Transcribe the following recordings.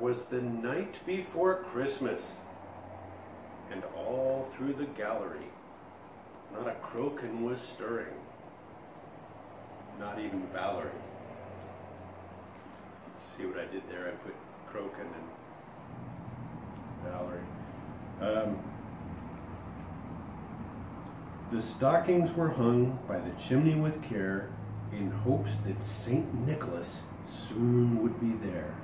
was the night before Christmas, and all through the gallery, not a crokin was stirring, not even Valerie. Let's see what I did there. I put crokin and Valerie. Um, the stockings were hung by the chimney with care in hopes that St. Nicholas soon would be there.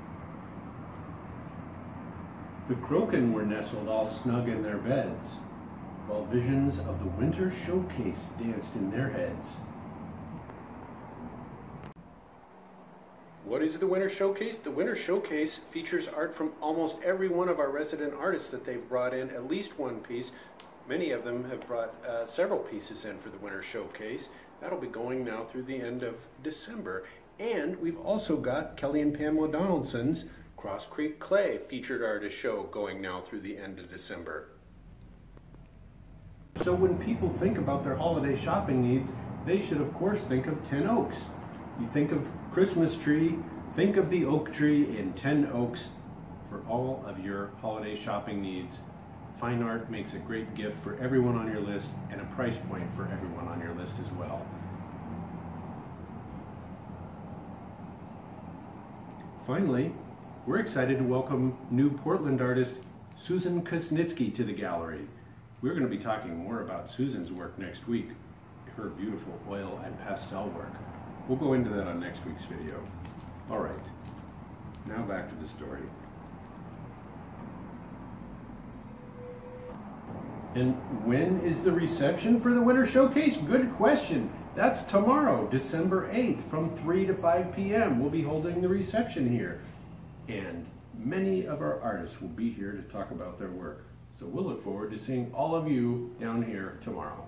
The crokin were nestled all snug in their beds, while visions of the winter showcase danced in their heads. What is the Winter Showcase? The Winter Showcase features art from almost every one of our resident artists that they've brought in, at least one piece. Many of them have brought uh, several pieces in for the Winter Showcase. That'll be going now through the end of December. And we've also got Kelly and Pamela Donaldson's Cross Creek Clay featured artist show going now through the end of December. So when people think about their holiday shopping needs, they should of course think of Ten Oaks. You think of Christmas tree, think of the oak tree in Ten Oaks for all of your holiday shopping needs. Fine art makes a great gift for everyone on your list and a price point for everyone on your list as well. Finally, we're excited to welcome new Portland artist Susan Kusnitsky to the gallery. We're going to be talking more about Susan's work next week, her beautiful oil and pastel work. We'll go into that on next week's video. All right, now back to the story. And when is the reception for the Winter Showcase? Good question. That's tomorrow, December 8th, from 3 to 5 p.m. We'll be holding the reception here. And many of our artists will be here to talk about their work. So we'll look forward to seeing all of you down here tomorrow.